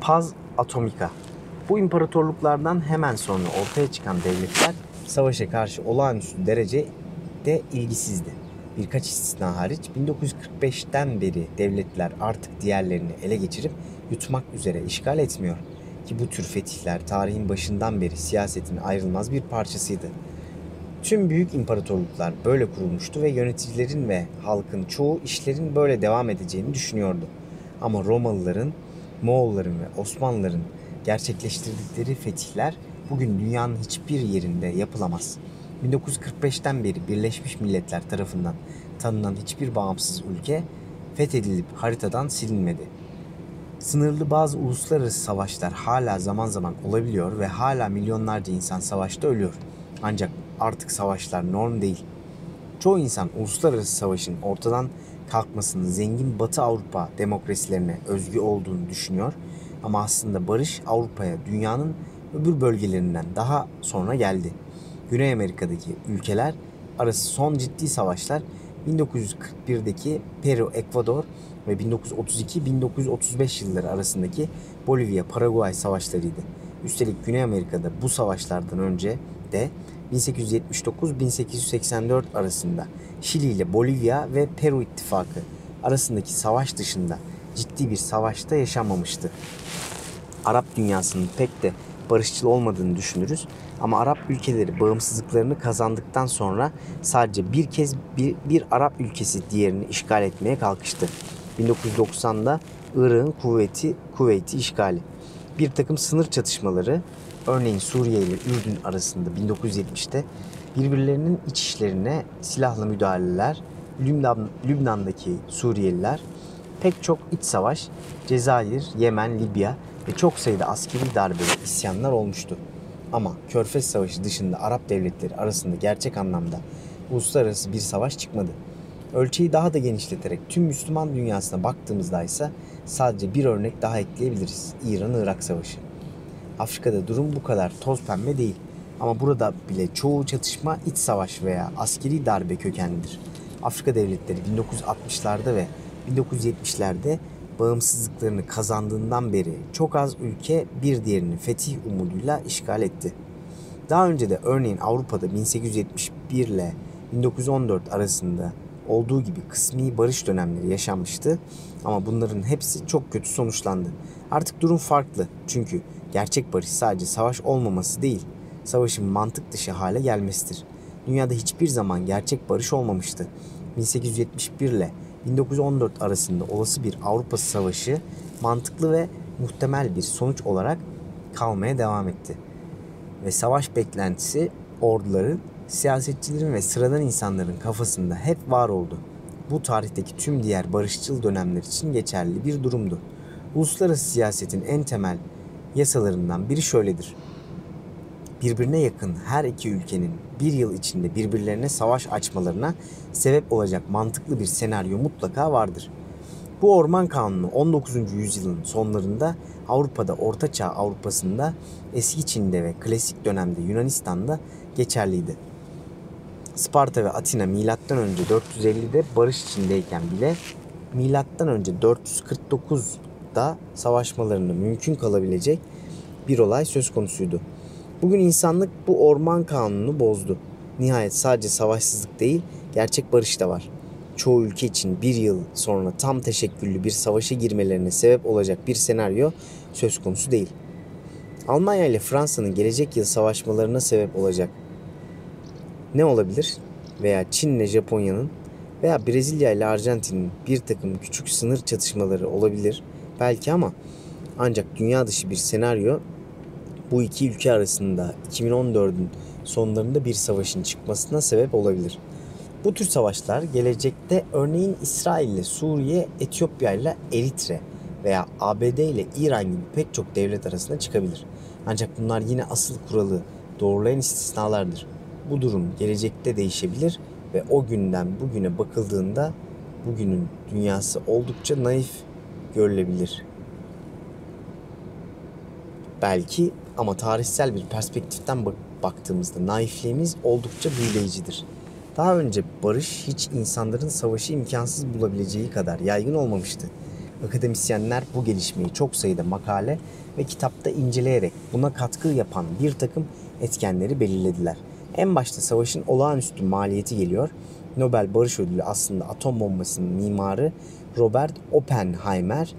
Paz Atomica. Bu imparatorluklardan hemen sonra ortaya çıkan devletler savaşa karşı olağanüstü derecede ilgisizdi. Birkaç istisna hariç 1945'ten beri devletler artık diğerlerini ele geçirip yutmak üzere işgal etmiyor. Ki bu tür fetihler tarihin başından beri siyasetin ayrılmaz bir parçasıydı. Tüm büyük imparatorluklar böyle kurulmuştu ve yöneticilerin ve halkın çoğu işlerin böyle devam edeceğini düşünüyordu. Ama Romalıların, Moğolların ve Osmanlıların gerçekleştirdikleri fetihler bugün dünyanın hiçbir yerinde yapılamaz. 1945'ten beri Birleşmiş Milletler tarafından tanınan hiçbir bağımsız ülke fethedilip haritadan silinmedi. Sınırlı bazı uluslararası savaşlar hala zaman zaman olabiliyor ve hala milyonlarca insan savaşta ölüyor. Ancak artık savaşlar norm değil. Çoğu insan uluslararası savaşın ortadan kalkmasının zengin Batı Avrupa demokrasilerine özgü olduğunu düşünüyor ama aslında barış Avrupa'ya dünyanın öbür bölgelerinden daha sonra geldi. Güney Amerika'daki ülkeler arası son ciddi savaşlar 1941'deki Peru-Ekvador ve 1932-1935 yılları arasındaki Bolivya-Paraguay savaşlarıydı. Üstelik Güney Amerika'da bu savaşlardan önce de 1879-1884 arasında Şili ile Bolivya ve Peru ittifakı arasındaki savaş dışında ciddi bir savaşta yaşanmamıştı. Arap dünyasının pek de barışçıl olmadığını düşünürüz ama Arap ülkeleri bağımsızlıklarını kazandıktan sonra sadece bir kez bir, bir Arap ülkesi diğerini işgal etmeye kalkıştı. 1990'da Irak'ın kuvveti Kuveyt'i işgali. Bir takım sınır çatışmaları örneğin Suriye ile Ürdün arasında 1970'te birbirlerinin iç işlerine silahlı müdahaleler, Lübnan, Lübnan'daki Suriyeliler, pek çok iç savaş, Cezayir, Yemen, Libya ve çok sayıda askeri darbe ve isyanlar olmuştu. Ama Körfez Savaşı dışında Arap devletleri arasında gerçek anlamda uluslararası bir savaş çıkmadı. Ölçeği daha da genişleterek tüm Müslüman dünyasına baktığımızda ise sadece bir örnek daha ekleyebiliriz. İran-Irak Savaşı. Afrika'da durum bu kadar toz pembe değil. Ama burada bile çoğu çatışma iç savaş veya askeri darbe kökenlidir. Afrika devletleri 1960'larda ve 1970'lerde bağımsızlıklarını kazandığından beri çok az ülke bir diğerini fetih umuduyla işgal etti. Daha önce de örneğin Avrupa'da 1871 ile 1914 arasında olduğu gibi kısmi barış dönemleri yaşanmıştı ama bunların hepsi çok kötü sonuçlandı. Artık durum farklı çünkü gerçek barış sadece savaş olmaması değil, savaşın mantık dışı hale gelmesidir. Dünyada hiçbir zaman gerçek barış olmamıştı. 1871 ile 1914 arasında olası bir Avrupa Savaşı mantıklı ve muhtemel bir sonuç olarak kalmaya devam etti. Ve savaş beklentisi orduların, siyasetçilerin ve sıradan insanların kafasında hep var oldu. Bu tarihteki tüm diğer barışçıl dönemler için geçerli bir durumdu. Uluslararası siyasetin en temel yasalarından biri şöyledir. Birbirine yakın her iki ülkenin bir yıl içinde birbirlerine savaş açmalarına sebep olacak mantıklı bir senaryo mutlaka vardır. Bu orman kanunu 19. yüzyılın sonlarında Avrupa'da Orta Çağ Avrupa'sında eski Çin'de ve klasik dönemde Yunanistan'da geçerliydi. Sparta ve Atina milattan önce 450'de barış içindeyken bile milattan önce 449'da savaşmalarını mümkün kalabilecek bir olay söz konusuydu. Bugün insanlık bu orman kanununu bozdu. Nihayet sadece savaşsızlık değil, gerçek barış da var. Çoğu ülke için bir yıl sonra tam teşekküllü bir savaşa girmelerine sebep olacak bir senaryo söz konusu değil. Almanya ile Fransa'nın gelecek yıl savaşmalarına sebep olacak ne olabilir? Veya Çin ile Japonya'nın veya Brezilya ile Arjantin'in bir takım küçük sınır çatışmaları olabilir belki ama ancak dünya dışı bir senaryo bu iki ülke arasında 2014'ün sonlarında bir savaşın çıkmasına sebep olabilir. Bu tür savaşlar gelecekte örneğin İsrail ile Suriye, Etiyopya ile Eritre veya ABD ile İran gibi pek çok devlet arasında çıkabilir. Ancak bunlar yine asıl kuralı doğrulayan istisnalardır. Bu durum gelecekte değişebilir ve o günden bugüne bakıldığında bugünün dünyası oldukça naif görülebilir. Belki ama tarihsel bir perspektiften bak baktığımızda naifliğimiz oldukça büyüleyicidir. Daha önce barış hiç insanların savaşı imkansız bulabileceği kadar yaygın olmamıştı. Akademisyenler bu gelişmeyi çok sayıda makale ve kitapta inceleyerek buna katkı yapan bir takım etkenleri belirlediler. En başta savaşın olağanüstü maliyeti geliyor. Nobel Barış Ödülü aslında atom bombasının mimarı Robert Oppenheimer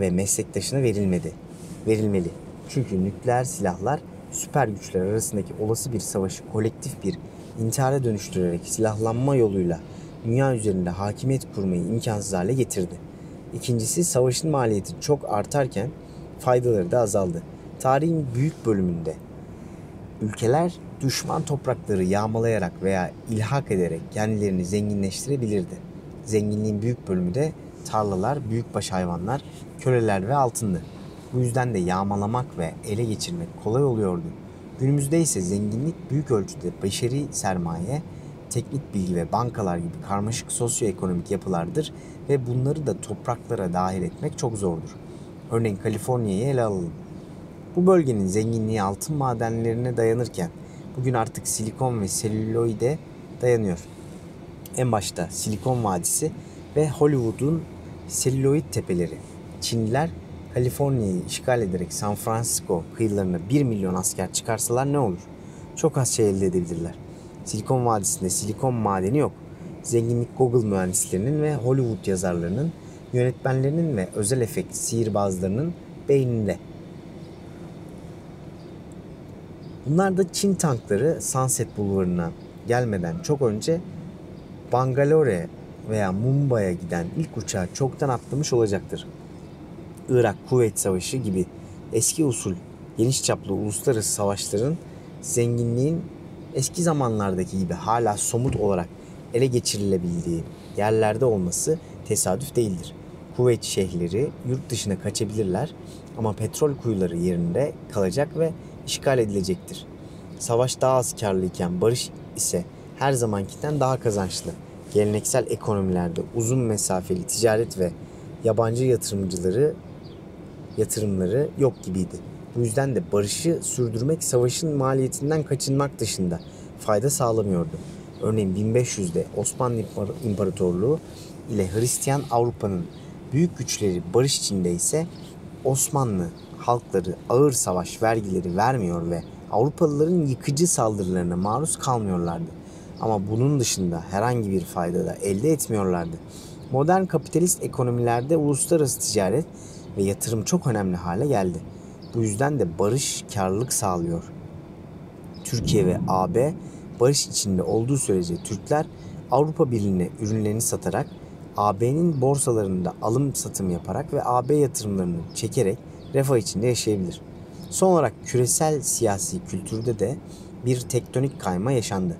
ve meslektaşına verilmedi. Verilmeli. Çünkü nükleer silahlar süper güçler arasındaki olası bir savaşı kolektif bir intihara dönüştürerek silahlanma yoluyla dünya üzerinde hakimiyet kurmayı imkansız hale getirdi. İkincisi savaşın maliyeti çok artarken faydaları da azaldı. Tarihin büyük bölümünde ülkeler düşman toprakları yağmalayarak veya ilhak ederek kendilerini zenginleştirebilirdi. Zenginliğin büyük bölümü de tarlalar, büyükbaş hayvanlar, köleler ve altındı. Bu yüzden de yağmalamak ve ele geçirmek kolay oluyordu. Günümüzde ise zenginlik büyük ölçüde beşeri sermaye, teknik bilgi ve bankalar gibi karmaşık sosyoekonomik yapılardır ve bunları da topraklara dahil etmek çok zordur. Örneğin Kaliforniya'yı ele alalım. Bu bölgenin zenginliği altın madenlerine dayanırken bugün artık silikon ve selüloide dayanıyor. En başta Silikon Vadisi ve Hollywood'un selüloid tepeleri. Çinliler Kaliforniya'yı işgal ederek San Francisco kıyılarına 1 milyon asker çıkarsalar ne olur? Çok az şey elde edebilirler. Silikon Vadisi'nde silikon madeni yok. Zenginlik Google mühendislerinin ve Hollywood yazarlarının, yönetmenlerinin ve özel efekt sihirbazlarının beyninde. Bunlar da Çin tankları Sunset Bulvarı'na gelmeden çok önce Bangalore veya Mumbai'ye giden ilk uçağı çoktan atlamış olacaktır. Irak-Kuveyt Savaşı gibi eski usul geniş çaplı uluslararası savaşların zenginliğin eski zamanlardaki gibi hala somut olarak ele geçirilebildiği yerlerde olması tesadüf değildir. Kuveyt şehirleri yurt dışına kaçabilirler ama petrol kuyuları yerinde kalacak ve işgal edilecektir. Savaş daha az karlıyken barış ise her zamankinden daha kazançlı. Geleneksel ekonomilerde uzun mesafeli ticaret ve yabancı yatırımcıları yatırımları yok gibiydi. Bu yüzden de barışı sürdürmek savaşın maliyetinden kaçınmak dışında fayda sağlamıyordu. Örneğin 1500'de Osmanlı İmparatorluğu ile Hristiyan Avrupa'nın büyük güçleri barış içinde ise Osmanlı halkları ağır savaş vergileri vermiyor ve Avrupalıların yıkıcı saldırılarına maruz kalmıyorlardı. Ama bunun dışında herhangi bir fayda da elde etmiyorlardı. Modern kapitalist ekonomilerde uluslararası ticaret ve yatırım çok önemli hale geldi. Bu yüzden de barış karlılık sağlıyor. Türkiye ve AB barış içinde olduğu sürece Türkler Avrupa Birliği'ne ürünlerini satarak AB'nin borsalarında alım satım yaparak ve AB yatırımlarını çekerek refah içinde yaşayabilir. Son olarak küresel siyasi kültürde de bir tektonik kayma yaşandı.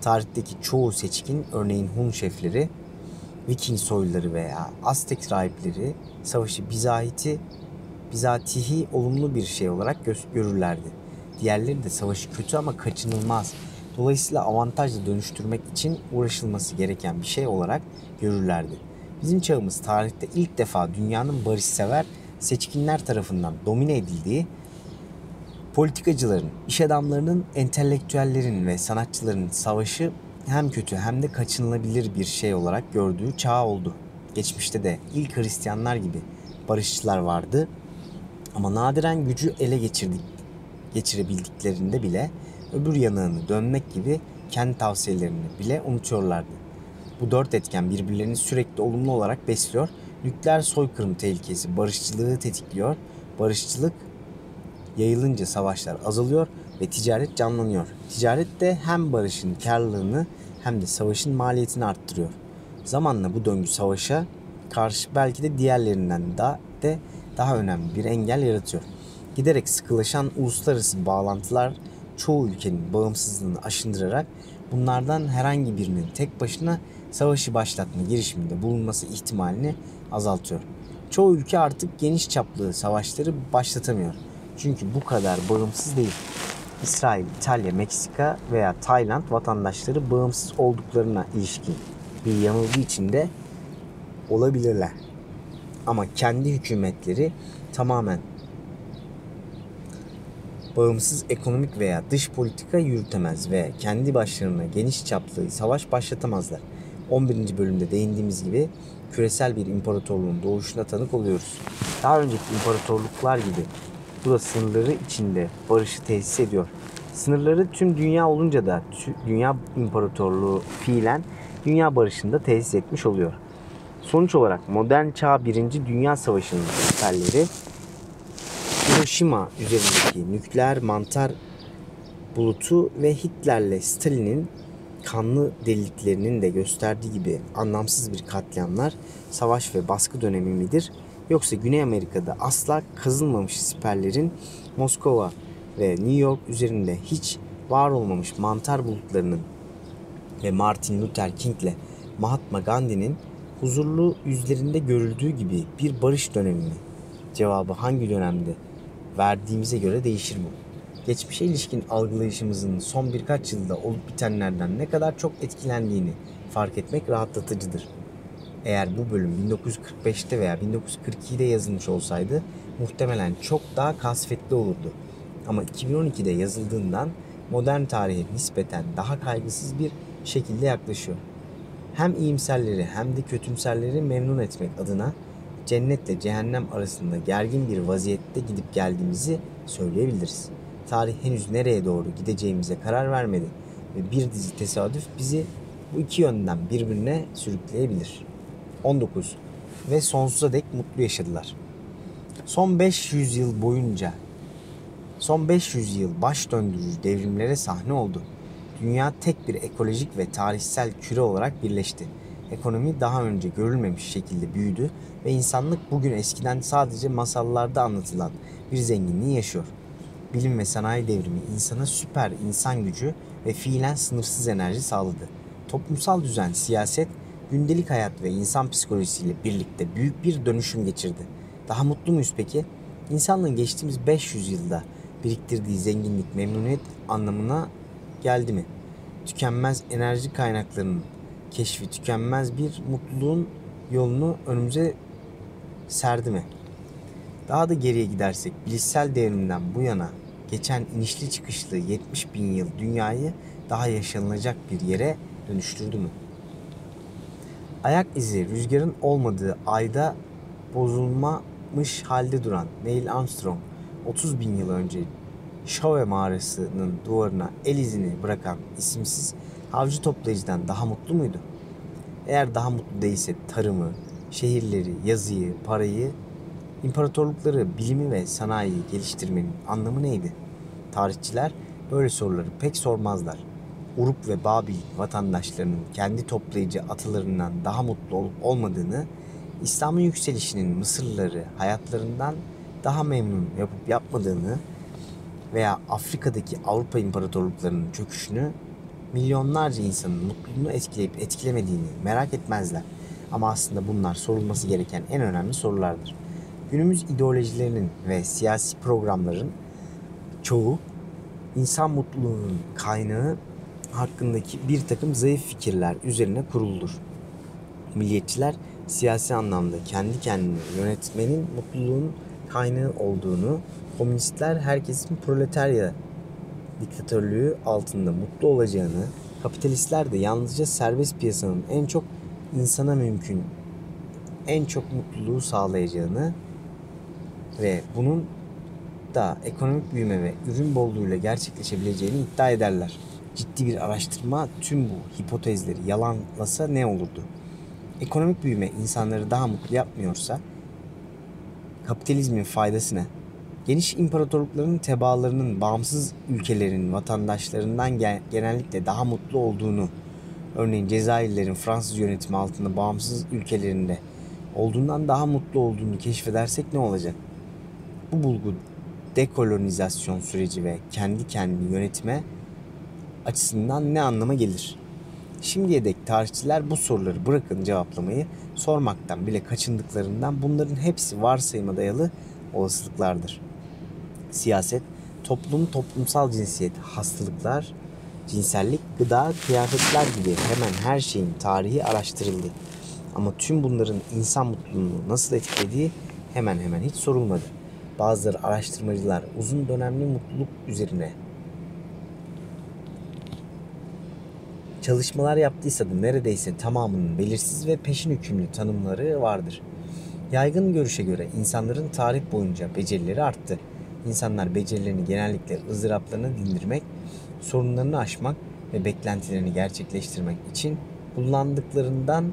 Tarihteki çoğu seçkin örneğin Hun şefleri, Viking soyluları veya Aztek rahipleri savaşı bizahiti, bizatihi olumlu bir şey olarak görürlerdi. Diğerleri de savaşı kötü ama kaçınılmaz, dolayısıyla avantajla dönüştürmek için uğraşılması gereken bir şey olarak görürlerdi. Bizim çağımız tarihte ilk defa dünyanın barışsever seçkinler tarafından domine edildiği, politikacıların, iş adamlarının, entelektüellerin ve sanatçıların savaşı hem kötü hem de kaçınılabilir bir şey olarak gördüğü çağ oldu. Geçmişte de ilk Hristiyanlar gibi barışçılar vardı ama nadiren gücü ele geçirdik, geçirebildiklerinde bile öbür yanığını dönmek gibi kendi tavsiyelerini bile unutuyorlardı. Bu dört etken birbirlerini sürekli olumlu olarak besliyor. Nükleer soykırım tehlikesi barışçılığı tetikliyor. Barışçılık yayılınca savaşlar azalıyor ve ticaret canlanıyor. Ticaret de hem barışın karlılığını hem de savaşın maliyetini arttırıyor. Zamanla bu döngü savaşa karşı belki de diğerlerinden da de daha önemli bir engel yaratıyor. Giderek sıkılaşan uluslararası bağlantılar çoğu ülkenin bağımsızlığını aşındırarak bunlardan herhangi birinin tek başına savaşı başlatma girişiminde bulunması ihtimalini azaltıyor. Çoğu ülke artık geniş çaplı savaşları başlatamıyor. Çünkü bu kadar bağımsız değil. İsrail, İtalya, Meksika veya Tayland vatandaşları bağımsız olduklarına ilişkin bir yanılgı içinde olabilirler. Ama kendi hükümetleri tamamen bağımsız ekonomik veya dış politika yürütemez ve kendi başlarına geniş çaplı savaş başlatamazlar. 11. bölümde değindiğimiz gibi küresel bir imparatorluğun doğuşuna tanık oluyoruz. Daha önceki imparatorluklar gibi bu da sınırları içinde barışı tesis ediyor. Sınırları tüm dünya olunca da dünya imparatorluğu fiilen dünya barışında tesis etmiş oluyor. Sonuç olarak modern çağ 1. Dünya Savaşı'nın eserleri Hiroşima üzerindeki nükleer mantar bulutu ve Hitler'le Stalin'in kanlı deliliklerinin de gösterdiği gibi anlamsız bir katliamlar savaş ve baskı dönemi midir? Yoksa Güney Amerika'da asla kazılmamış siperlerin Moskova ve New York üzerinde hiç var olmamış mantar bulutlarının ve Martin Luther King'le Mahatma Gandhi'nin huzurlu yüzlerinde görüldüğü gibi bir barış dönemi mi? Cevabı hangi dönemde verdiğimize göre değişir bu. Geçmişe ilişkin algılayışımızın son birkaç yılda olup bitenlerden ne kadar çok etkilendiğini fark etmek rahatlatıcıdır. Eğer bu bölüm 1945'te veya 1942'de yazılmış olsaydı muhtemelen çok daha kasvetli olurdu. Ama 2012'de yazıldığından modern tarihe nispeten daha kaygısız bir şekilde yaklaşıyor. Hem iyimserleri hem de kötümserleri memnun etmek adına cennetle cehennem arasında gergin bir vaziyette gidip geldiğimizi söyleyebiliriz. Tarih henüz nereye doğru gideceğimize karar vermedi ve bir dizi tesadüf bizi bu iki yönden birbirine sürükleyebilir. 19 ve sonsuza dek mutlu yaşadılar. Son 500 yıl boyunca son 500 yıl baş döndürücü devrimlere sahne oldu. Dünya tek bir ekolojik ve tarihsel küre olarak birleşti. Ekonomi daha önce görülmemiş şekilde büyüdü ve insanlık bugün eskiden sadece masallarda anlatılan bir zenginliği yaşıyor. Bilim ve sanayi devrimi insana süper insan gücü ve fiilen sınırsız enerji sağladı. Toplumsal düzen, siyaset, gündelik hayat ve insan psikolojisiyle birlikte büyük bir dönüşüm geçirdi. Daha mutlu muyuz peki? İnsanlığın geçtiğimiz 500 yılda biriktirdiği zenginlik memnuniyet anlamına geldi mi? Tükenmez enerji kaynaklarının keşfi tükenmez bir mutluluğun yolunu önümüze serdi mi? Daha da geriye gidersek bilişsel devrimden bu yana geçen inişli çıkışlı 70 bin yıl dünyayı daha yaşanılacak bir yere dönüştürdü mü? Ayak izi rüzgarın olmadığı ayda bozulmamış halde duran Neil Armstrong 30 bin yıl önce Şove mağarasının duvarına el izini bırakan isimsiz avcı toplayıcıdan daha mutlu muydu? Eğer daha mutlu değilse tarımı, şehirleri, yazıyı, parayı, imparatorlukları, bilimi ve sanayiyi geliştirmenin anlamı neydi? Tarihçiler böyle soruları pek sormazlar. Uruk ve Babil vatandaşlarının kendi toplayıcı atalarından daha mutlu olup olmadığını, İslam'ın yükselişinin Mısırlıları hayatlarından daha memnun yapıp yapmadığını veya Afrika'daki Avrupa imparatorluklarının çöküşünü milyonlarca insanın mutluluğunu etkileyip etkilemediğini merak etmezler. Ama aslında bunlar sorulması gereken en önemli sorulardır. Günümüz ideolojilerinin ve siyasi programların çoğu insan mutluluğunun kaynağı hakkındaki bir takım zayıf fikirler üzerine kuruludur. Milliyetçiler siyasi anlamda kendi kendini yönetmenin mutluluğun kaynağı olduğunu, komünistler herkesin proletarya diktatörlüğü altında mutlu olacağını, kapitalistler de yalnızca serbest piyasanın en çok insana mümkün, en çok mutluluğu sağlayacağını ve bunun da ekonomik büyüme ve ürün bolluğuyla gerçekleşebileceğini iddia ederler. Ciddi bir araştırma tüm bu hipotezleri yalanlasa ne olurdu? Ekonomik büyüme insanları daha mutlu yapmıyorsa kapitalizmin faydası ne? Geniş imparatorlukların tebaalarının bağımsız ülkelerin vatandaşlarından genellikle daha mutlu olduğunu, örneğin Cezayirlerin Fransız yönetimi altında bağımsız ülkelerinde olduğundan daha mutlu olduğunu keşfedersek ne olacak? Bu bulgu dekolonizasyon süreci ve kendi kendini yönetme açısından ne anlama gelir? Şimdiye dek tarihçiler bu soruları bırakın cevaplamayı sormaktan bile kaçındıklarından bunların hepsi varsayıma dayalı olasılıklardır. Siyaset, toplum, toplumsal cinsiyet, hastalıklar, cinsellik, gıda, kıyafetler gibi hemen her şeyin tarihi araştırıldı. Ama tüm bunların insan mutluluğunu nasıl etkilediği hemen hemen hiç sorulmadı. Bazıları araştırmacılar uzun dönemli mutluluk üzerine Çalışmalar yaptıysa da neredeyse tamamının belirsiz ve peşin hükümlü tanımları vardır. Yaygın görüşe göre insanların tarih boyunca becerileri arttı. İnsanlar becerilerini genellikle ızdıraplarını dindirmek, sorunlarını aşmak ve beklentilerini gerçekleştirmek için kullandıklarından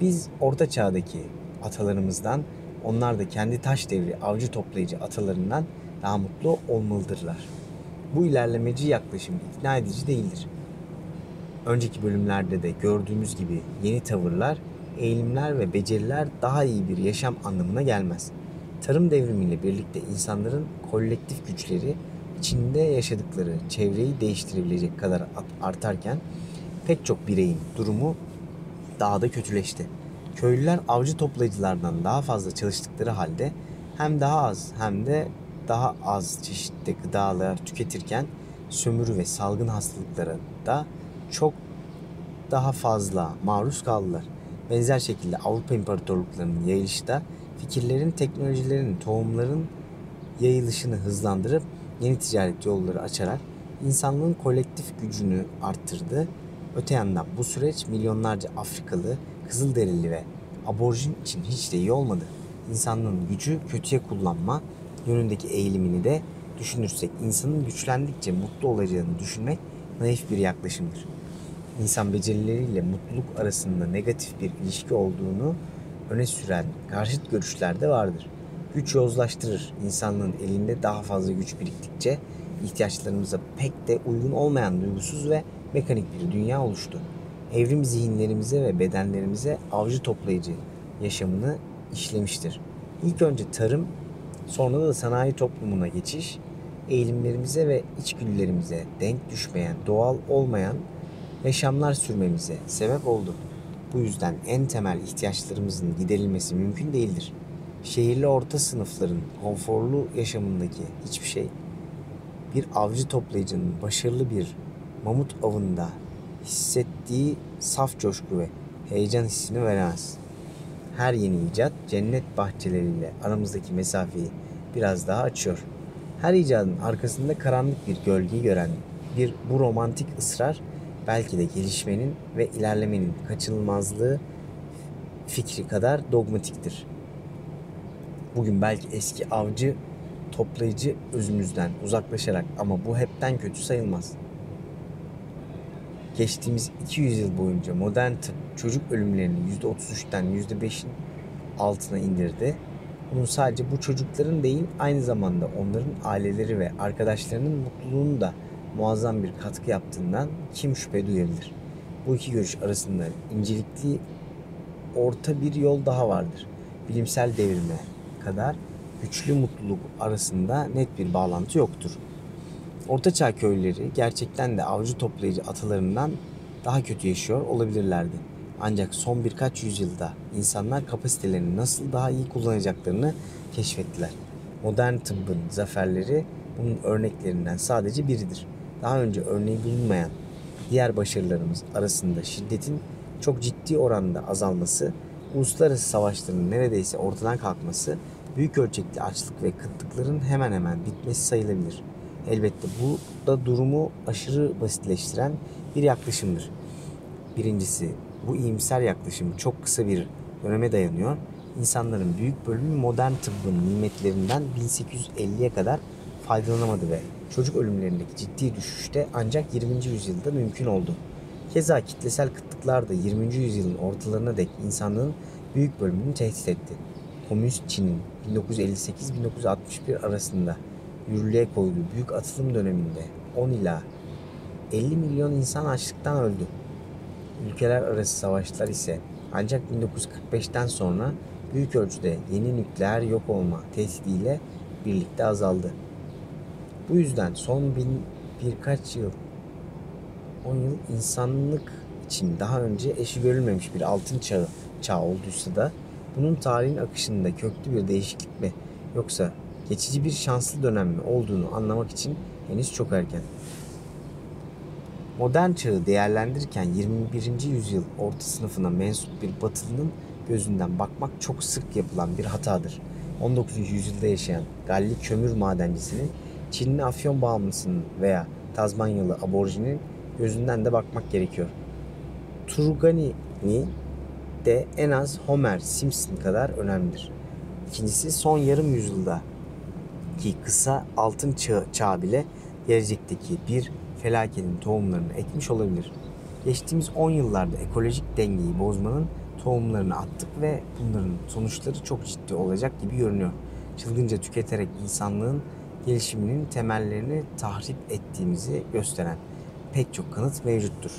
biz orta çağdaki atalarımızdan, onlar da kendi taş devri avcı toplayıcı atalarından daha mutlu olmalıdırlar. Bu ilerlemeci yaklaşım ikna edici değildir. Önceki bölümlerde de gördüğümüz gibi yeni tavırlar, eğilimler ve beceriler daha iyi bir yaşam anlamına gelmez. Tarım devrimiyle birlikte insanların kolektif güçleri içinde yaşadıkları çevreyi değiştirebilecek kadar artarken pek çok bireyin durumu daha da kötüleşti. Köylüler avcı toplayıcılardan daha fazla çalıştıkları halde hem daha az hem de daha az çeşitli gıdalar tüketirken sömürü ve salgın hastalıklara da çok daha fazla maruz kaldılar. Benzer şekilde Avrupa İmparatorluklarının yayılışı da fikirlerin, teknolojilerin, tohumların yayılışını hızlandırıp yeni ticaret yolları açarak insanlığın kolektif gücünü arttırdı. Öte yandan bu süreç milyonlarca Afrikalı, Kızılderili ve aborjin için hiç de iyi olmadı. İnsanlığın gücü kötüye kullanma yönündeki eğilimini de düşünürsek insanın güçlendikçe mutlu olacağını düşünmek naif bir yaklaşımdır. İnsan becerileriyle mutluluk arasında negatif bir ilişki olduğunu öne süren karşıt görüşler de vardır. Güç yozlaştırır. İnsanlığın elinde daha fazla güç biriktikçe ihtiyaçlarımıza pek de uygun olmayan duygusuz ve mekanik bir dünya oluştu. Evrim zihinlerimize ve bedenlerimize avcı toplayıcı yaşamını işlemiştir. İlk önce tarım, sonra da sanayi toplumuna geçiş, eğilimlerimize ve içgüdülerimize denk düşmeyen, doğal olmayan yaşamlar sürmemize sebep oldu. Bu yüzden en temel ihtiyaçlarımızın giderilmesi mümkün değildir. Şehirli orta sınıfların konforlu yaşamındaki hiçbir şey bir avcı toplayıcının başarılı bir mamut avında hissettiği saf coşku ve heyecan hissini veremez. Her yeni icat cennet bahçeleriyle aramızdaki mesafeyi biraz daha açıyor. Her icadın arkasında karanlık bir gölgeyi gören bir bu romantik ısrar belki de gelişmenin ve ilerlemenin kaçınılmazlığı fikri kadar dogmatiktir. Bugün belki eski avcı toplayıcı özümüzden uzaklaşarak ama bu hepten kötü sayılmaz. Geçtiğimiz 200 yıl boyunca modern tıp çocuk ölümlerini %33'ten %5'in altına indirdi. Bunun sadece bu çocukların değil aynı zamanda onların aileleri ve arkadaşlarının mutluluğunu da muazzam bir katkı yaptığından kim şüphe duyabilir? Bu iki görüş arasında incelikli orta bir yol daha vardır. Bilimsel devrime kadar güçlü mutluluk arasında net bir bağlantı yoktur. Ortaçağ köyleri gerçekten de avcı toplayıcı atalarından daha kötü yaşıyor olabilirlerdi. Ancak son birkaç yüzyılda insanlar kapasitelerini nasıl daha iyi kullanacaklarını keşfettiler. Modern tıbbın zaferleri bunun örneklerinden sadece biridir daha önce örneği bulunmayan diğer başarılarımız arasında şiddetin çok ciddi oranda azalması, uluslararası savaşların neredeyse ortadan kalkması, büyük ölçekli açlık ve kıtlıkların hemen hemen bitmesi sayılabilir. Elbette bu da durumu aşırı basitleştiren bir yaklaşımdır. Birincisi, bu iyimser yaklaşım çok kısa bir döneme dayanıyor. İnsanların büyük bölümü modern tıbbın nimetlerinden 1850'ye kadar faydalanamadı ve çocuk ölümlerindeki ciddi düşüşte ancak 20. yüzyılda mümkün oldu. Keza kitlesel kıtlıklar da 20. yüzyılın ortalarına dek insanlığın büyük bölümünü tehdit etti. Komünist Çin'in 1958-1961 arasında yürürlüğe koyduğu büyük atılım döneminde 10 ila 50 milyon insan açlıktan öldü. Ülkeler arası savaşlar ise ancak 1945'ten sonra büyük ölçüde yeni nükleer yok olma tehdidiyle birlikte azaldı. Bu yüzden son bin, birkaç yıl, 10 yıl insanlık için daha önce eşi görülmemiş bir altın çağı, çağ olduysa da bunun tarihin akışında köklü bir değişiklik mi yoksa geçici bir şanslı dönem mi olduğunu anlamak için henüz çok erken. Modern çağı değerlendirirken 21. yüzyıl orta sınıfına mensup bir batılının gözünden bakmak çok sık yapılan bir hatadır. 19. yüzyılda yaşayan Galli kömür madencisinin Çinli afyon bağımlısının veya Tazmanyalı aborjinin gözünden de bakmak gerekiyor. Turganini de en az Homer Simpson kadar önemlidir. İkincisi son yarım yüzyılda ki kısa altın çağı, çağı bile gelecekteki bir felaketin tohumlarını ekmiş olabilir. Geçtiğimiz 10 yıllarda ekolojik dengeyi bozmanın tohumlarını attık ve bunların sonuçları çok ciddi olacak gibi görünüyor. Çılgınca tüketerek insanlığın gelişiminin temellerini tahrip ettiğimizi gösteren pek çok kanıt mevcuttur.